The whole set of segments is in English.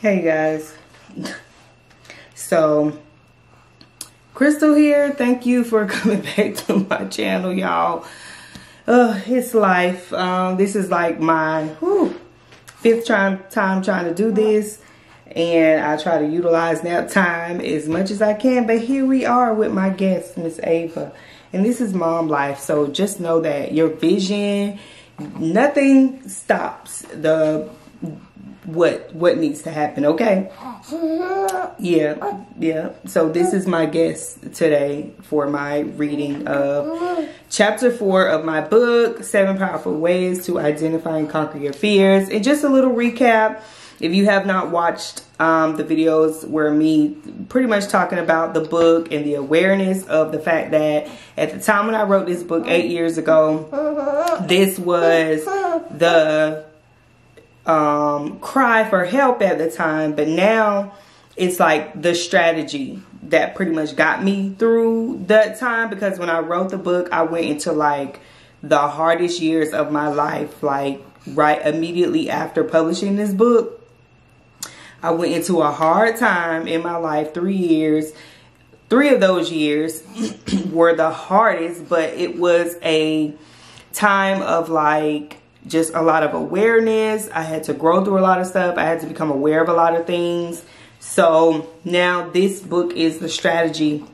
Hey guys. So, Krystal here. Thank you for coming back to my channel, y'all. Uh, it's life. Um, this is like my whew, fifth time, time trying to do this. And I try to utilize that time as much as I can. But here we are with my guest, Miss Ava. And this is mom life. So just know that your vision, nothing stops the what what needs to happen okay? Yeah yeah. So this is my guest today for my reading of chapter four of my book seven powerful ways to identify and conquer your fears. And just a little recap if you have not watched um, the videos where me pretty much talking about the book and the awareness of the fact that at the time when I wrote this book eight years ago, this was the um, cry for help at the time, but now it's like the strategy that pretty much got me through that time because when I wrote the book, I went into like the hardest years of my life, like right immediately after publishing this book. I went into a hard time in my life, three years. Three of those years were the hardest, but it was a time of like just a lot of awareness. I had to grow through a lot of stuff. I had to become aware of a lot of things. So now this book is the strategy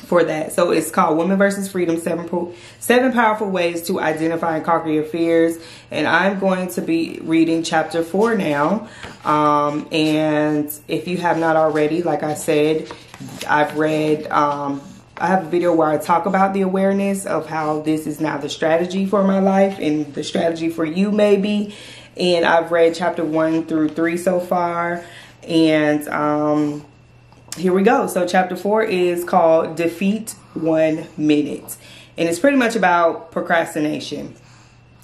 for that. So it's called Women versus Freedom, seven, seven powerful ways to identify and conquer your fears. And I'm going to be reading chapter four now. Um, and if you have not already, like I said, I've read um, I have a video where I talk about the awareness of how this is now the strategy for my life and the strategy for you maybe. And I've read chapter one through three so far. And um, here we go. So chapter four is called Defeat One Minute. And it's pretty much about procrastination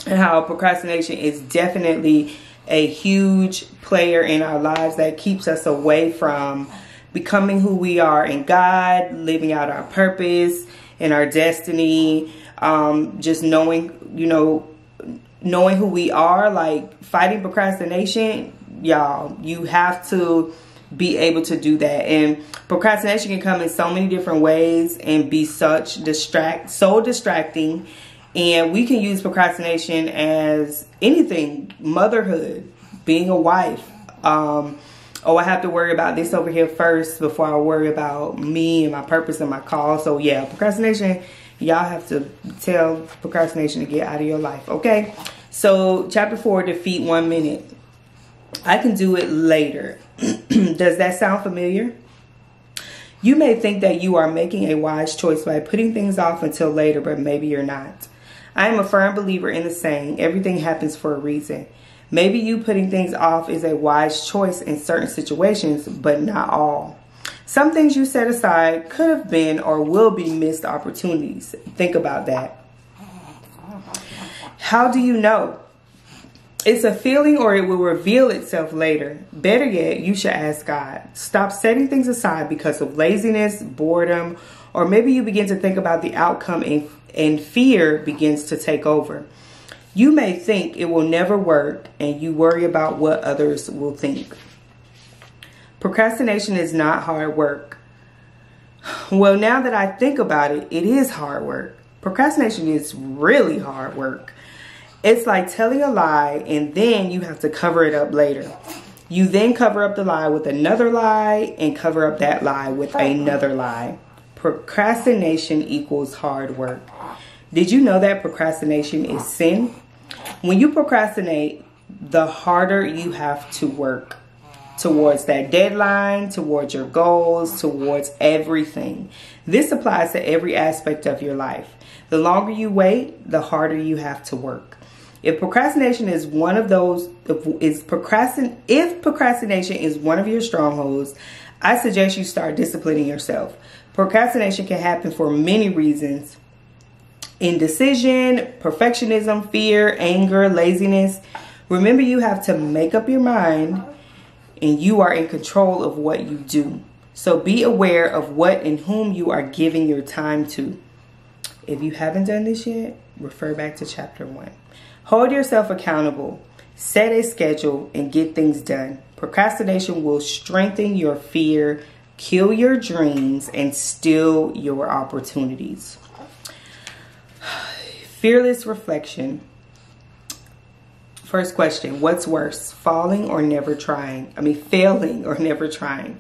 and how procrastination is definitely a huge player in our lives that keeps us away from becoming who we are in God, living out our purpose and our destiny, um, just knowing, you know, knowing who we are, like fighting procrastination, y'all, you have to be able to do that. And procrastination can come in so many different ways and be such distract, so distracting. And we can use procrastination as anything, motherhood, being a wife, um, oh, I have to worry about this over here first before I worry about me and my purpose and my call. So yeah, procrastination, y'all have to tell procrastination to get out of your life, okay? So chapter four, defeat one minute. I can do it later. Does that sound familiar? You may think that you are making a wise choice by putting things off until later, but maybe you're not. I am a firm believer in the saying, everything happens for a reason. Maybe you putting things off is a wise choice in certain situations, but not all. Some things you set aside could have been or will be missed opportunities. Think about that. How do you know? It's a feeling or it will reveal itself later. Better yet, you should ask God. Stop setting things aside because of laziness, boredom, or maybe you begin to think about the outcome and, and fear begins to take over. You may think it will never work and you worry about what others will think. Procrastination is not hard work. Well, now that I think about it, it is hard work. Procrastination is really hard work. It's like telling a lie and then you have to cover it up later. You then cover up the lie with another lie and cover up that lie with another lie. Procrastination equals hard work. Did you know that procrastination is sin? When you procrastinate, the harder you have to work towards that deadline, towards your goals, towards everything. This applies to every aspect of your life. The longer you wait, the harder you have to work. If procrastination is one of those, is procrastin, if procrastination is one of your strongholds, I suggest you start disciplining yourself. Procrastination can happen for many reasons, indecision, perfectionism, fear, anger, laziness. Remember, you have to make up your mind and you are in control of what you do. So be aware of what and whom you are giving your time to. If you haven't done this yet, refer back to chapter one. Hold yourself accountable, set a schedule, and get things done. Procrastination will strengthen your fear, kill your dreams, and steal your opportunities. Fearless reflection. First question What's worse, falling or never trying? I mean, failing or never trying.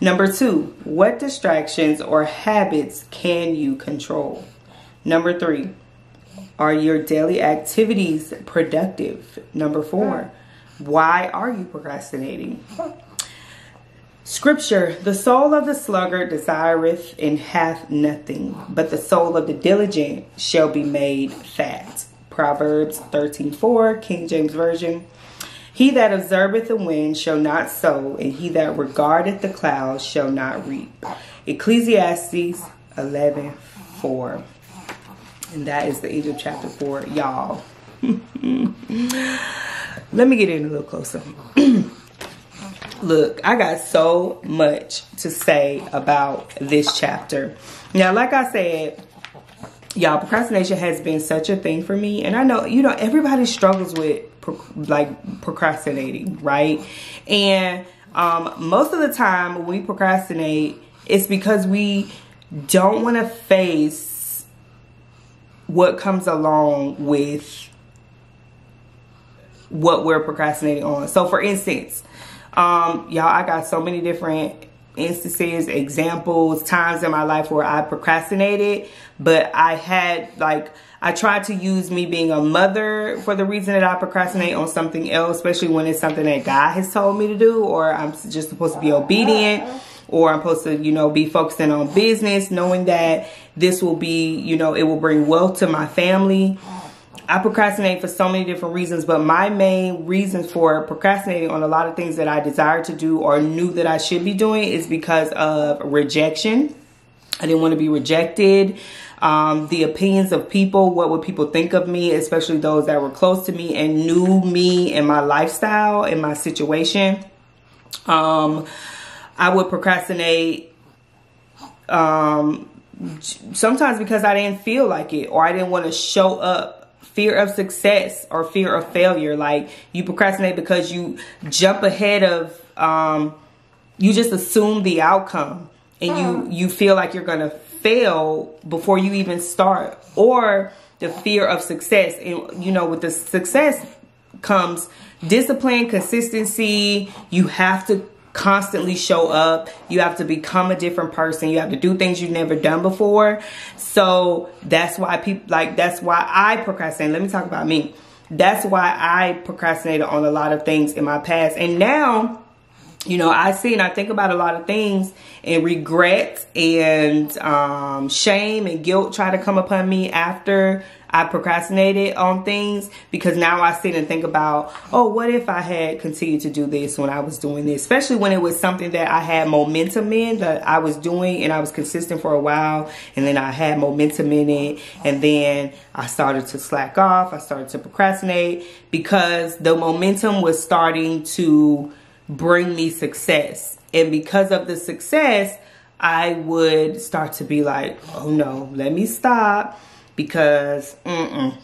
Number two, what distractions or habits can you control? Number three, are your daily activities productive? Number four, why are you procrastinating? Scripture, the soul of the sluggard desireth and hath nothing, but the soul of the diligent shall be made fat. Proverbs 13 4, King James Version. He that observeth the wind shall not sow, and he that regardeth the clouds shall not reap. Ecclesiastes 11 4. And that is the of chapter 4, y'all. Let me get in a little closer. Look, I got so much to say about this chapter. Now, like I said, y'all, procrastination has been such a thing for me. And I know, you know, everybody struggles with like procrastinating, right? And um, most of the time when we procrastinate, it's because we don't want to face what comes along with what we're procrastinating on. So for instance, um, y'all, I got so many different instances, examples, times in my life where I procrastinated, but I had like I tried to use me being a mother for the reason that I procrastinate on something else, especially when it's something that God has told me to do, or I'm just supposed to be obedient, or I'm supposed to, you know, be focusing on business, knowing that this will be, you know, it will bring wealth to my family. I procrastinate for so many different reasons, but my main reasons for procrastinating on a lot of things that I desire to do or knew that I should be doing is because of rejection. I didn't want to be rejected um, the opinions of people, what would people think of me, especially those that were close to me and knew me and my lifestyle and my situation. Um, I would procrastinate um, sometimes because I didn't feel like it or I didn't want to show up. Fear of success or fear of failure. Like you procrastinate because you jump ahead of, um, you just assume the outcome and you, you feel like you're going to fail before you even start or the fear of success. And you know with the success comes discipline consistency. You have to constantly show up. You have to become a different person. You have to do things you've never done before. So that's why people like that's why i procrastinate. Let me talk about me. That's why i procrastinated on a lot of things in my past. And now you know, I see and I think about a lot of things and regret and um, shame and guilt try to come upon me after I procrastinated on things because now I sit and think about, oh, what if I had continued to do this when I was doing this, especially when it was something that I had momentum in that I was doing and I was consistent for a while and then I had momentum in it and then I started to slack off, I started to procrastinate because the momentum was starting to bring me success. And because of the success, I would start to be like, oh no, let me stop because mm-mm.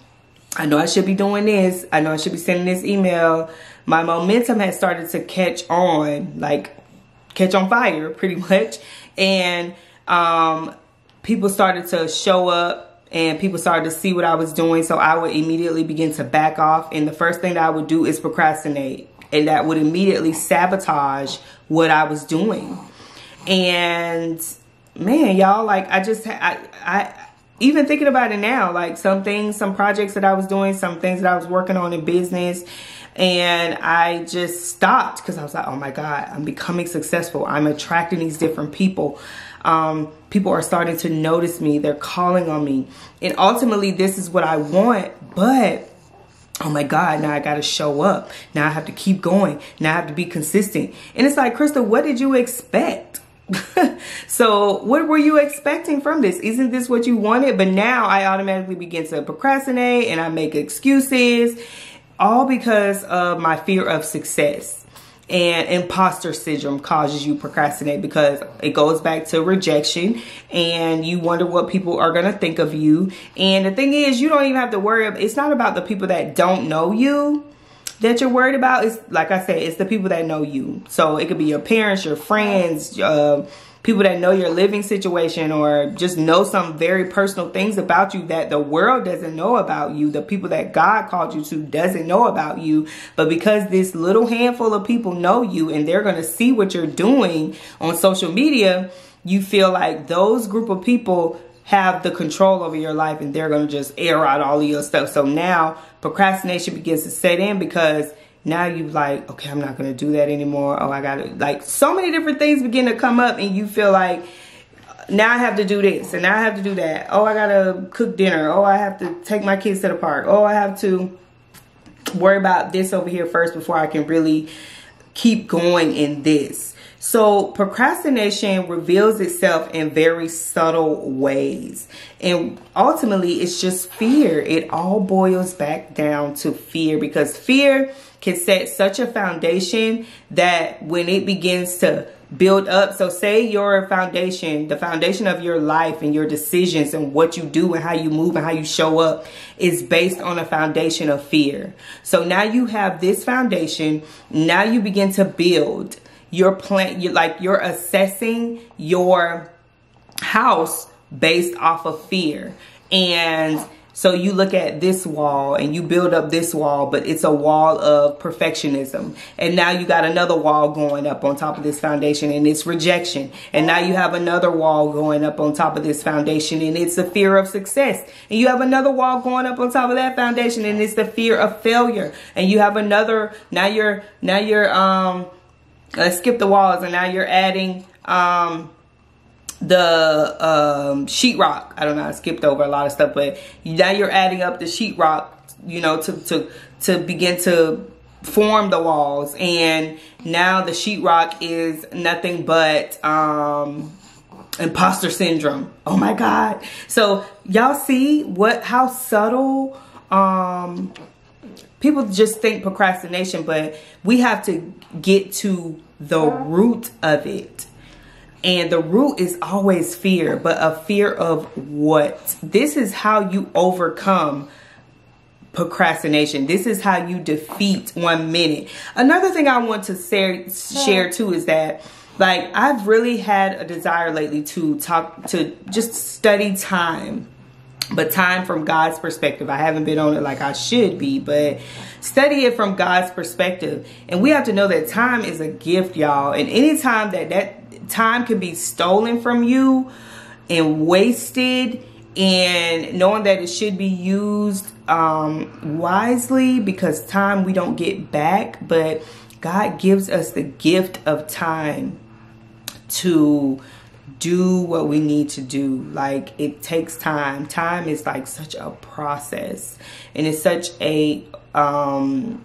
I know I should be doing this. I know I should be sending this email. My momentum had started to catch on, like catch on fire pretty much. And um, people started to show up and people started to see what I was doing. So I would immediately begin to back off. And the first thing that I would do is procrastinate and that would immediately sabotage what I was doing. And man, y'all, like I just, I, I, even thinking about it now, like some things, some projects that I was doing, some things that I was working on in business, and I just stopped because I was like, oh my God, I'm becoming successful. I'm attracting these different people. Um, people are starting to notice me. They're calling on me. And ultimately, this is what I want, but oh my God, now I got to show up. Now I have to keep going. Now I have to be consistent. And it's like, Krystal, what did you expect? so what were you expecting from this? Isn't this what you wanted? But now I automatically begin to procrastinate and I make excuses all because of my fear of success. and imposter syndrome causes you procrastinate because it goes back to rejection and you wonder what people are going to think of you and the thing is you don't even have to worry it's not about the people that don't know you that you're worried about is like i said it's the people that know you so it could be your parents your friends uh, people that know your living situation or just know some very personal things about you that the world doesn't know about you. The people that God called you to doesn't know about you. But because this little handful of people know you and they're going to see what you're doing on social media, you feel like those group of people have the control over your life and they're going to just air out all of your stuff. So now procrastination begins to set in because now you like, okay, I'm not going to do that anymore. Oh, I got to, like, so many different things begin to come up and you feel like, now I have to do this and now I have to do that. Oh, I got to cook dinner. Oh, I have to take my kids to the park. Oh, I have to worry about this over here first before I can really keep going in this. So procrastination reveals itself in very subtle ways. And ultimately, it's just fear. It all boils back down to fear because fear can set such a foundation that when it begins to build up. So say your foundation, the foundation of your life and your decisions and what you do and how you move and how you show up is based on a foundation of fear. So now you have this foundation. Now you begin to build your plan. You like you're assessing your house based off of fear. And so you look at this wall and you build up this wall, but it's a wall of perfectionism. And now you got another wall going up on top of this foundation and it's rejection. And now you have another wall going up on top of this foundation and it's the fear of success. And you have another wall going up on top of that foundation and it's the fear of failure. And you have another, now you're, now you're, um, let's skip the walls and now you're adding, um, the um, sheetrock. I don't know. I skipped over a lot of stuff, but now you're adding up the sheetrock, you know, to to to begin to form the walls. And now the sheetrock is nothing but um, imposter syndrome. Oh my God! So y'all see what how subtle. Um, people just think procrastination, but we have to get to the uh-huh. root of it and the root is always fear, but a fear of what? This is how you overcome procrastination. This is how you defeat one minute. Another thing I want to share, share too is that like I've really had a desire lately to talk to just study time but time from God's perspective. I haven't been on it like I should be, but study it from God's perspective. And we have to know that time is a gift, y'all. And anytime that that time can be stolen from you and wasted and knowing that it should be used um, wisely because time we don't get back but god gives us the gift of time to do what we need to do like it takes time time is like such a process and it's such a um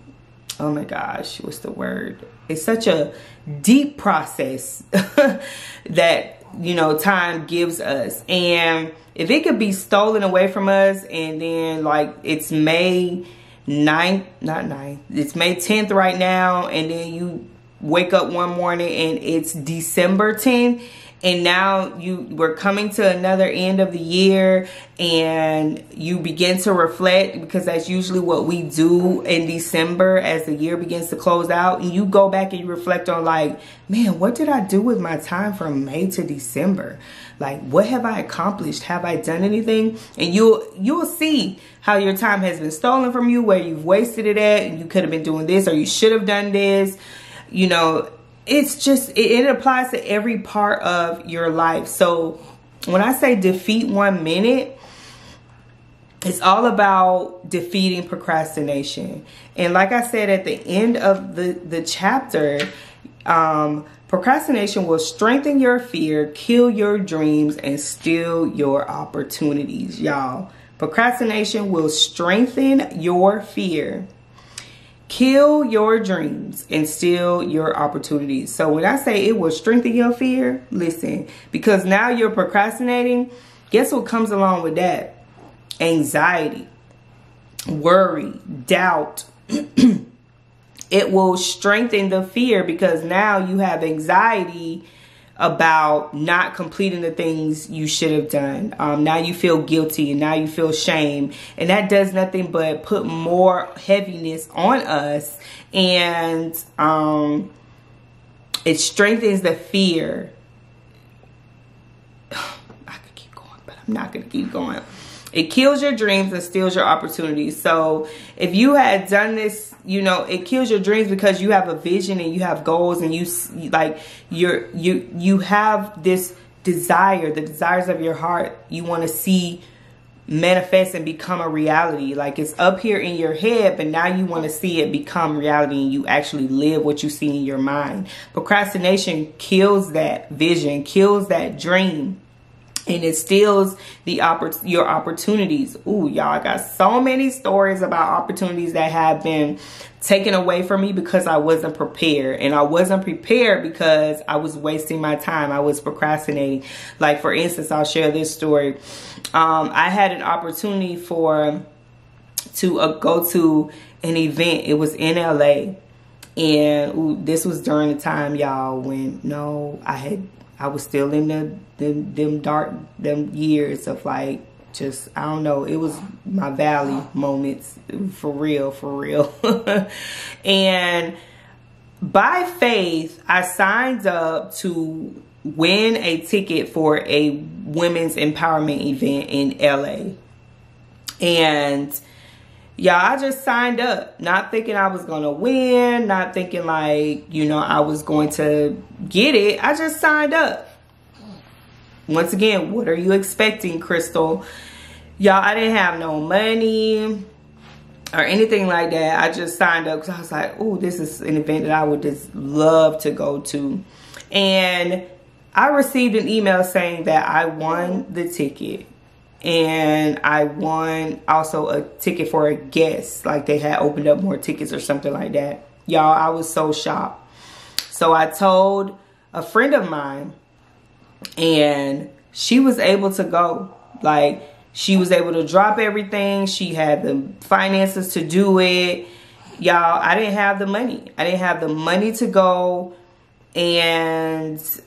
oh my gosh what's the word it's such a deep process that, you know, time gives us. And if it could be stolen away from us and then like it's May 9th, not 9th, it's May 10th right now. And then you wake up one morning and it's December 10th and now you we're coming to another end of the year and you begin to reflect because that's usually what we do in December as the year begins to close out. And you go back and you reflect on like man what did I do with my time from May to December? Like what have I accomplished? Have I done anything? And you'll you'll see how your time has been stolen from you where you've wasted it at and you could have been doing this or you should have done this. You know it's just it, it applies to every part of your life. So when i say defeat one minute it's all about defeating procrastination. And like i said at the end of the the chapter um procrastination will strengthen your fear kill your dreams and steal your opportunities y'all. Procrastination will strengthen your fear kill your dreams and steal your opportunities. So when I say it will strengthen your fear, listen, because now you're procrastinating, guess what comes along with that? Anxiety, worry, doubt, it will strengthen the fear because now you have anxiety about not completing the things you should have done. Um, now you feel guilty and now you feel shame. And that does nothing but put more heaviness on us. And um, it strengthens the fear. I could keep going, but I'm not going to keep going. It kills your dreams and steals your opportunities. So if you had done this, you know, it kills your dreams because you have a vision and you have goals and you like you're you you have this desire, the desires of your heart. You want to see manifest and become a reality. Like it's up here in your head, but now you want to see it become reality and you actually live what you see in your mind. Procrastination kills that vision, kills that dream and it steals the oppor- your opportunities. Ooh, y'all, I got so many stories about opportunities that have been taken away from me because I wasn't prepared. And I wasn't prepared because I was wasting my time. I was procrastinating. Like, for instance, I'll share this story. Um, I had an opportunity for to uh, go to an event. It was in LA. And ooh, this was during the time, y'all, when no, I had I was still in the them, them dark them years of like just I don't know. It was my valley moments for real, for real. and by faith, I signed up to win a ticket for a women's empowerment event in LA. And y'all, I just signed up, not thinking I was going to win, not thinking like, you know, I was going to get it. I just signed up. Once again, what are you expecting, Krystal? Y'all, I didn't have no money or anything like that. I just signed up because I was like, oh, this is an event that I would just love to go to. And I received an email saying that I won the ticket and I won also a ticket for a guest. Like they had opened up more tickets or something like that. Y'all, I was so shocked. So I told a friend of mine and she was able to go. Like she was able to drop everything. She had the finances to do it. Y'all, I didn't have the money. I didn't have the money to go and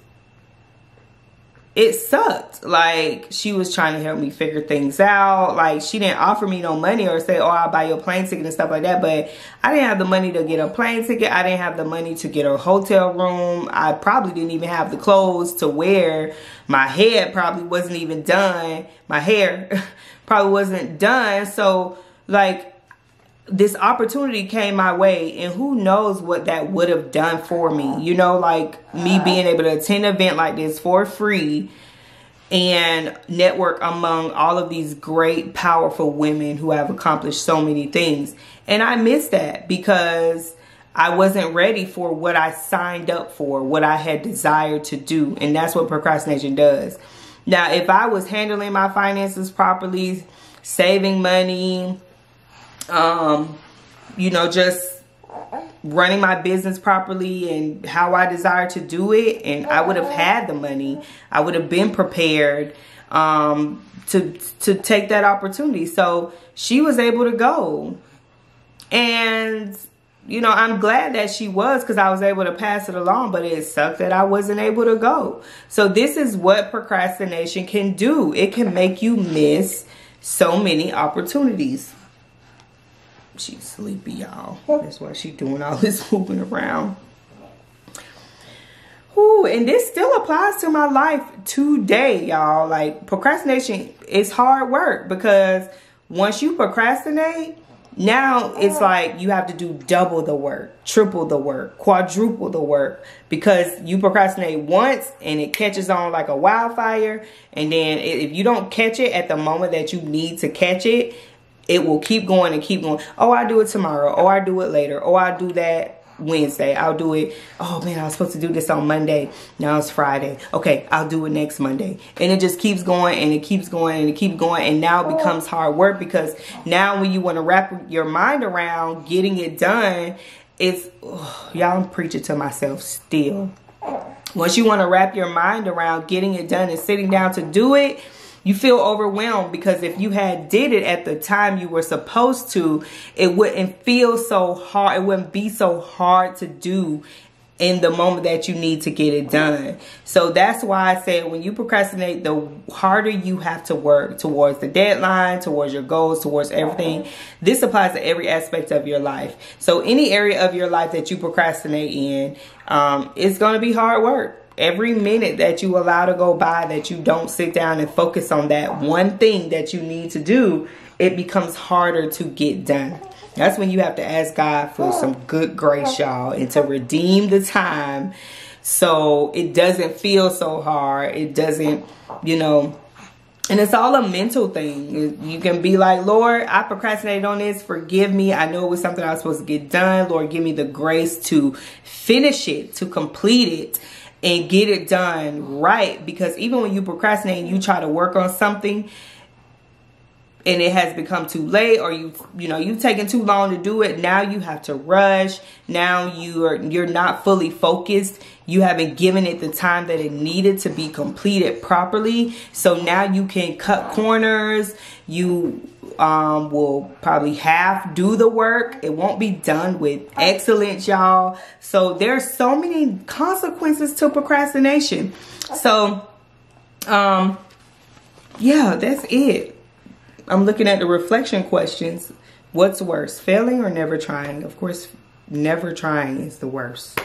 it sucked. Like she was trying to help me figure things out. Like she didn't offer me no money or say, "Oh, I'll buy you a plane ticket" and stuff like that. But I didn't have the money to get a plane ticket. I didn't have the money to get a hotel room. I probably didn't even have the clothes to wear. My head probably wasn't even done. My hair probably wasn't done. So like this opportunity came my way and who knows what that would have done for me you know like me being able to attend an event like this for free and network among all of these great powerful women who have accomplished so many things. And i missed that because i wasn't ready for what i signed up for what i had desired to do and that's what procrastination does. Now if i was handling my finances properly saving money um, you know, just running my business properly and how I desire to do it. And I would have had the money. I would have been prepared um, to, to take that opportunity. So she was able to go. And, you know, I'm glad that she was because I was able to pass it along, but it sucked that I wasn't able to go. So this is what procrastination can do. It can make you miss so many opportunities. She's sleepy, y'all. That's why she's doing all this moving around. Ooh, and this still applies to my life today, y'all. Like, procrastination is hard work because once you procrastinate, now it's like you have to do double the work, triple the work, quadruple the work because you procrastinate once and it catches on like a wildfire. And then if you don't catch it at the moment that you need to catch it, it will keep going and keep going. Oh, I do it tomorrow. Oh, I do it later. Oh, I do that Wednesday. I'll do it. Oh man, I was supposed to do this on Monday. Now it's Friday. Okay, I'll do it next Monday. And it just keeps going and it keeps going and it keeps going. And now it becomes hard work because now when you want to wrap your mind around getting it done, it's, oh, y'all, I'm preaching to myself still. Once you want to wrap your mind around getting it done and sitting down to do it, you feel overwhelmed because if you had did it at the time you were supposed to, it wouldn't feel so hard. It wouldn't be so hard to do in the moment that you need to get it done. So that's why I said when you procrastinate, the harder you have to work towards the deadline, towards your goals, towards everything. This applies to every aspect of your life. So any area of your life that you procrastinate in, um, it's going to be hard work. Every minute that you allow to go by that you don't sit down and focus on that one thing that you need to do, it becomes harder to get done. That's when you have to ask God for some good grace, y'all, and to redeem the time so it doesn't feel so hard. It doesn't, you know, and it's all a mental thing. You can be like, Lord, I procrastinated on this. Forgive me. I know it was something I was supposed to get done. Lord, give me the grace to finish it, to complete it, and get it done right. Because even when you procrastinate and you try to work on something, and it has become too late or you you know you've taken too long to do it now you have to rush. Now you are you're not fully focused. You haven't given it the time that it needed to be completed properly. So now you can cut corners. You um, will probably half do the work it won't be done with excellence y'all so there's so many consequences to procrastination so um yeah that's it I'm looking at the reflection questions. What's worse, failing or never trying? Of course, never trying is the worst.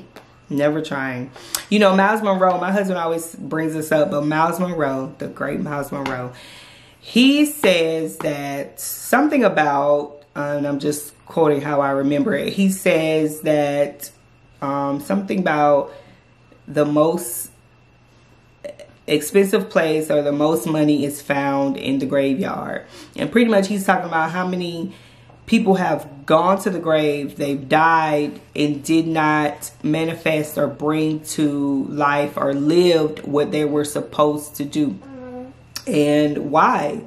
never trying. You know, Myles Munroe, my husband always brings this up, but Myles Munroe, the great Myles Munroe, he says that something about, and I'm just quoting how I remember it, he says that um, something about the most expensive place or the most money is found in the graveyard. And pretty much he's talking about how many people have gone to the grave, they've died and did not manifest or bring to life or lived what they were supposed to do. And why?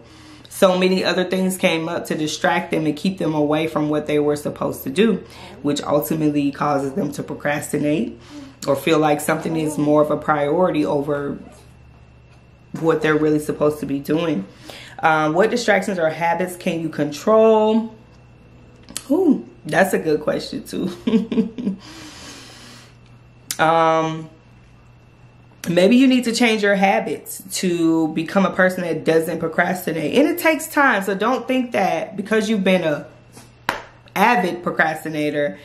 So many other things came up to distract them and keep them away from what they were supposed to do, which ultimately causes them to procrastinate or feel like something is more of a priority over what they're really supposed to be doing. Um, what distractions or habits can you control? Ooh, that's a good question too. um, maybe you need to change your habits to become a person that doesn't procrastinate. And it takes time. So don't think that because you've been a avid procrastinator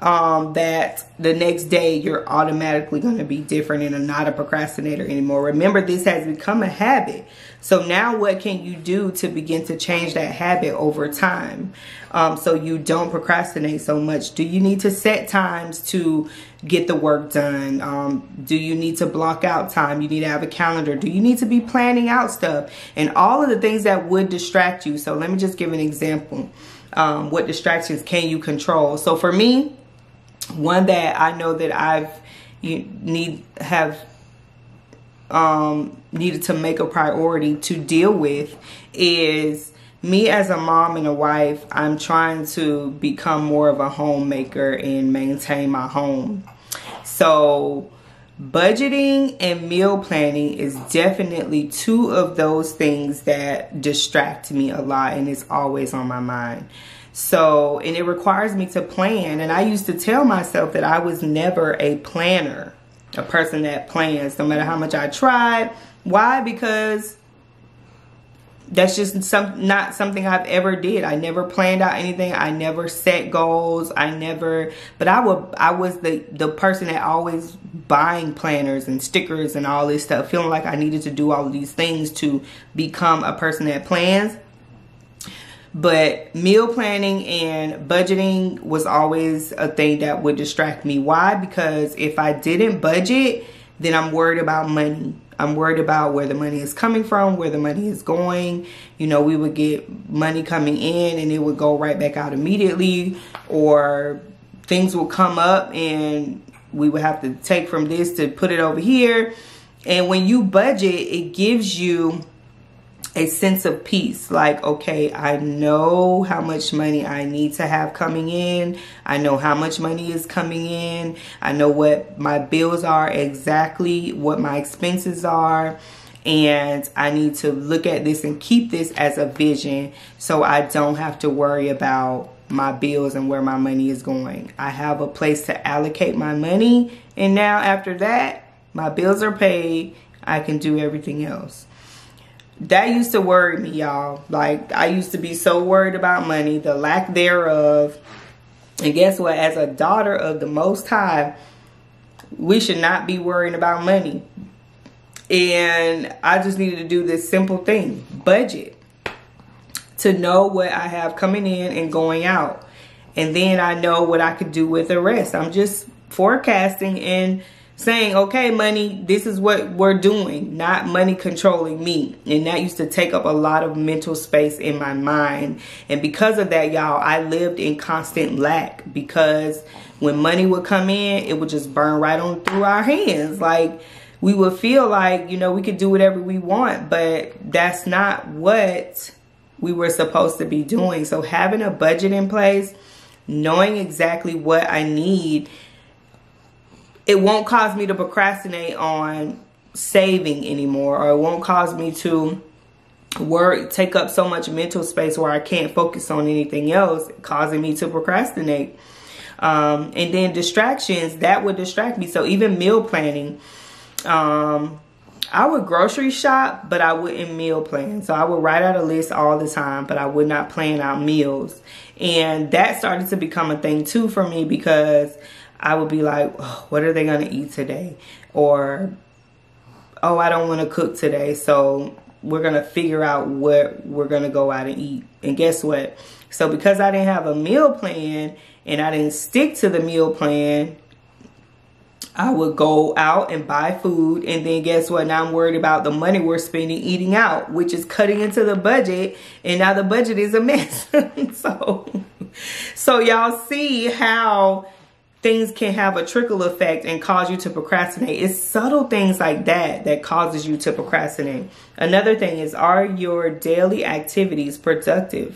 um, that the next day you're automatically going to be different and not a procrastinator anymore. Remember, this has become a habit. So now what can you do to begin to change that habit over time um, so you don't procrastinate so much? Do you need to set times to get the work done? Um, do you need to block out time? You need to have a calendar. Do you need to be planning out stuff? And all of the things that would distract you. So let me just give an example. Um, what distractions can you control? So for me, one that I know that I've you need have um, needed to make a priority to deal with is me as a mom and a wife. I'm trying to become more of a homemaker and maintain my home. So budgeting and meal planning is definitely two of those things that distract me a lot and it's always on my mind. So, and it requires me to plan. And I used to tell myself that I was never a planner, a person that plans, no matter how much I tried. Why? Because that's just some not something I've ever did. I never planned out anything. I never set goals. I never but I would I was the the person that always buying planners and stickers and all this stuff, feeling like I needed to do all of these things to become a person that plans. But meal planning and budgeting was always a thing that would distract me. Why? Because if I didn't budget, then I'm worried about money. I'm worried about where the money is coming from, where the money is going. You know, we would get money coming in and it would go right back out immediately, or things will come up and we would have to take from this to put it over here. And when you budget, it gives you a sense of peace like okay i know how much money i need to have coming in i know how much money is coming in i know what my bills are exactly what my expenses are and I need to look at this and keep this as a vision so I don't have to worry about my bills and where my money is going. I have a place to allocate my money and now after that, my bills are paid. I can do everything else. That used to worry me, y'all. Like I used to be so worried about money, the lack thereof. And guess what? As a daughter of the Most High, we should not be worrying about money. And I just needed to do this simple thing budget to know what I have coming in and going out. And then I know what I could do with the rest. I'm just forecasting and saying, okay, money, this is what we're doing, not money controlling me. And that used to take up a lot of mental space in my mind. And because of that, y'all, I lived in constant lack because when money would come in, it would just burn right on through our hands. Like, we would feel like, you know, we could do whatever we want, but that's not what we were supposed to be doing. So having a budget in place, knowing exactly what I need, it won't cause me to procrastinate on saving anymore or it won't cause me to work take up so much mental space where I can't focus on anything else, causing me to procrastinate. Um, and then distractions that would distract me. So even meal planning, um, I would grocery shop, but I wouldn't meal plan. So I would write out a list all the time, but I would not plan out meals. And that started to become a thing too for me because I would be like, oh, what are they going to eat today? Or, oh, I don't want to cook today. So we're going to figure out what we're going to go out and eat. And guess what? So because I didn't have a meal plan and I didn't stick to the meal plan, I would go out and buy food and then guess what? Now I'm worried about the money we're spending eating out, which is cutting into the budget and now the budget is a mess. so so y'all see how things can have a trickle effect and cause you to procrastinate. It's subtle things like that that causes you to procrastinate. Another thing is are your daily activities productive?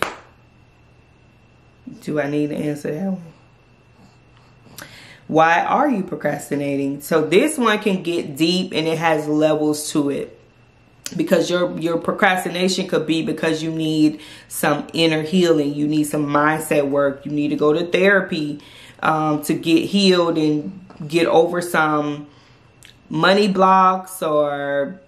Do I need to answer that one? Why are you procrastinating? So this one can get deep and it has levels to it. Because your your procrastination could be because you need some inner healing, you need some mindset work, you need to go to therapy um, to get healed and get over some money blocks or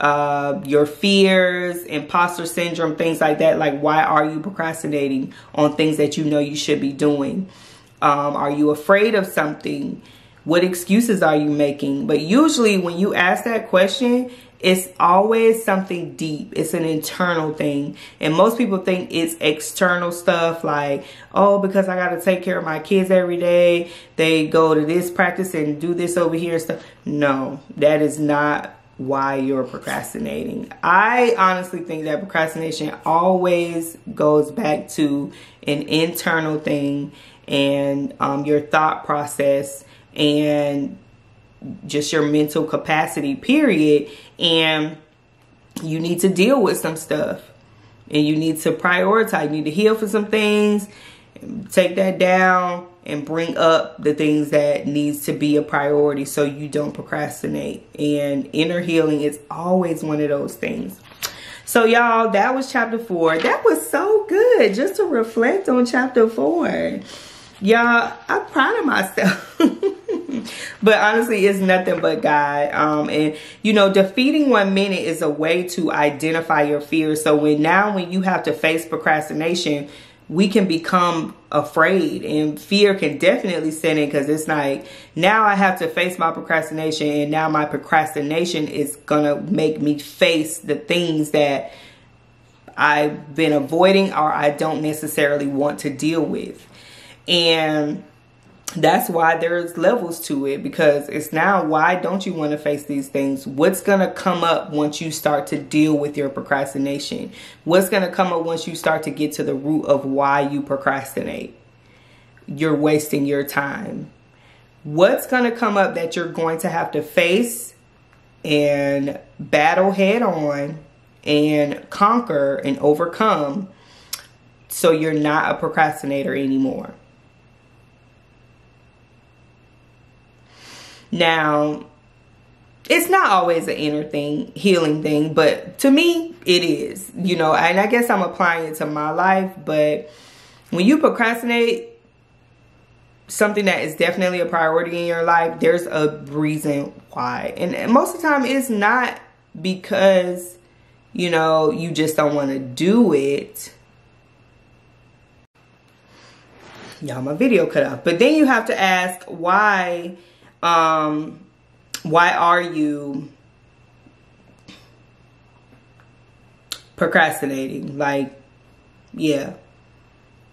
uh, your fears, imposter syndrome, things like that. Like, why are you procrastinating on things that you know you should be doing? Um, are you afraid of something? What excuses are you making? But usually when you ask that question, it's always something deep. It's an internal thing. And most people think it's external stuff like, oh, because I got to take care of my kids every day. They go to this practice and do this over here stuff. No, that is not why you're procrastinating. I honestly think that procrastination always goes back to an internal thing and um, your thought process and just your mental capacity, period. And you need to deal with some stuff and you need to prioritize. You need to heal for some things, take that down and bring up the things that needs to be a priority so you don't procrastinate. And inner healing is always one of those things. So y'all, that was chapter four. That was so good just to reflect on chapter four. Y'all, I'm proud of myself. but honestly, it's nothing but God. Um, and you know, defeating one minute is a way to identify your fears. So when now when you have to face procrastination, we can become afraid and fear can definitely set in because it's like now I have to face my procrastination and now my procrastination is gonna make me face the things that I've been avoiding or I don't necessarily want to deal with. And that's why there's levels to it because it's now why don't you want to face these things? What's going to come up once you start to deal with your procrastination? What's going to come up once you start to get to the root of why you procrastinate? You're wasting your time. What's going to come up that you're going to have to face and battle head on and conquer and overcome so you're not a procrastinator anymore Now, it's not always an inner thing, healing thing, but to me, it is, you know, and I guess I'm applying it to my life, but when you procrastinate, something that is definitely a priority in your life, there's a reason why. And most of the time, it's not because, you know, you just don't want to do it. Y'all, my video cut off. But then you have to ask why, um, why are you procrastinating? Like, yeah.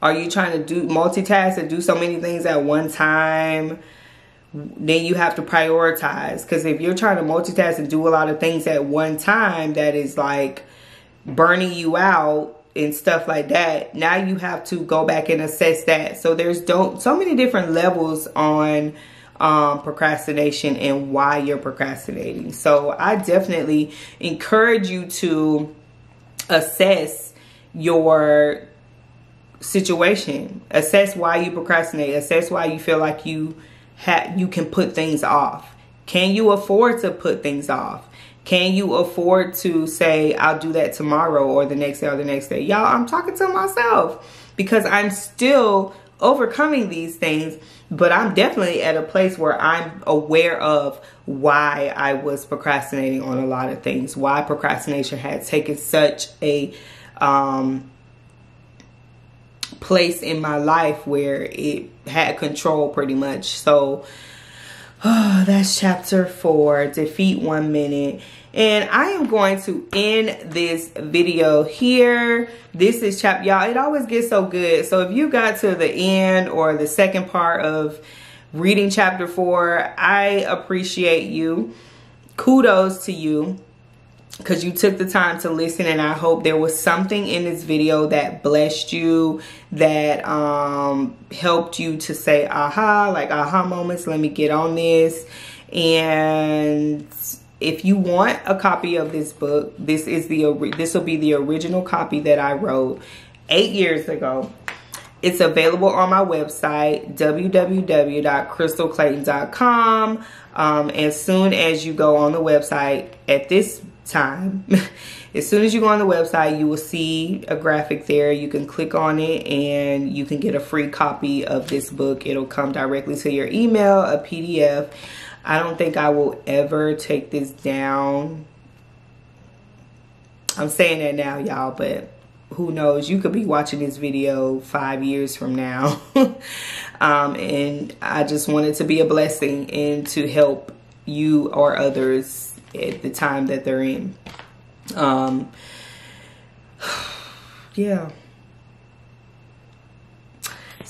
Are you trying to do multitask and do so many things at one time? Then you have to prioritize. Because if you're trying to multitask and do a lot of things at one time, that is like burning you out and stuff like that. Now you have to go back and assess that. So there's don't so many different levels on um, procrastination and why you're procrastinating. So I definitely encourage you to assess your situation, assess why you procrastinate, assess why you feel like you ha- you can put things off. Can you afford to put things off? Can you afford to say, I'll do that tomorrow or the next day or the next day? Y'all, I'm talking to myself because I'm still overcoming these things but I'm definitely at a place where I'm aware of why I was procrastinating on a lot of things, why procrastination had taken such a um, place in my life where it had control pretty much. So oh, that's chapter four, defeat one minute. And I am going to end this video here. This is chapter, y'all, it always gets so good. So if you got to the end or the second part of reading chapter four, I appreciate you. Kudos to you because you took the time to listen and I hope there was something in this video that blessed you, that um, helped you to say aha, like aha moments, let me get on this. And if you want a copy of this book, this is the this will be the original copy that I wrote eight years ago. It's available on my website, www.Krystalclayton.com. Um, as soon as you go on the website at this time, as soon as you go on the website, you will see a graphic there. You can click on it and you can get a free copy of this book. It'll come directly to your email, a PDF. I don't think I will ever take this down. I'm saying that now, y'all, but who knows? You could be watching this video five years from now. um, and I just wanted to be a blessing and to help you or others at the time that they're in. Um, yeah.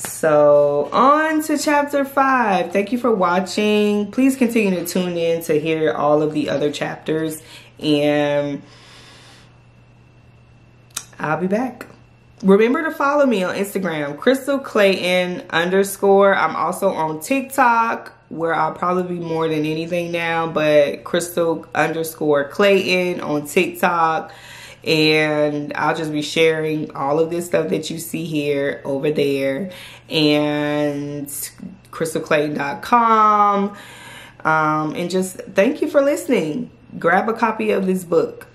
So on to chapter five. Thank you for watching. Please continue to tune in to hear all of the other chapters and I'll be back. Remember to follow me on Instagram, Krystal Clayton underscore. I'm also on TikTok where I'll probably be more than anything now, but Krystal underscore Clayton on TikTok and I'll just be sharing all of this stuff that you see here over there. And Krystalclayton.com um, and just thank you for listening. Grab a copy of this book